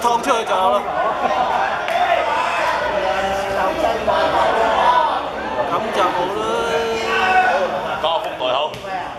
趟出去就有啦。咁就好啦。交封袋口。